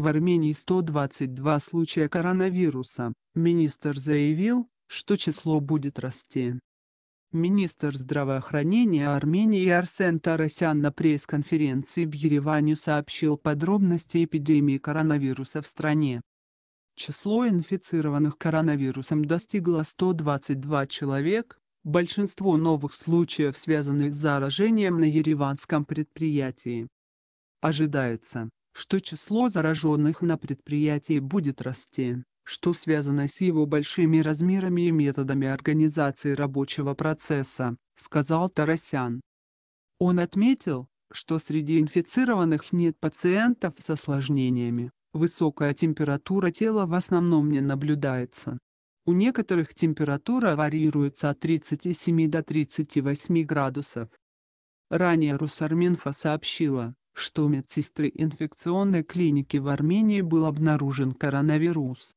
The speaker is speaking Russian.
В Армении 122 случая коронавируса. Министр заявил, что число будет расти. Министр здравоохранения Армении Арсен Тарасян на пресс-конференции в Ереване сообщил подробности эпидемии коронавируса в стране. Число инфицированных коронавирусом достигло 122 человек, большинство новых случаев связанных с заражением на ереванском предприятии. Ожидается, что число зараженных на предприятии будет расти что связано с его большими размерами и методами организации рабочего процесса, сказал Тарасян. Он отметил, что среди инфицированных нет пациентов с осложнениями, высокая температура тела в основном не наблюдается. У некоторых температура варьируется от 37 до 38 градусов. Ранее Русарминфо сообщила, что у медсестры инфекционной клиники в Армении был обнаружен коронавирус.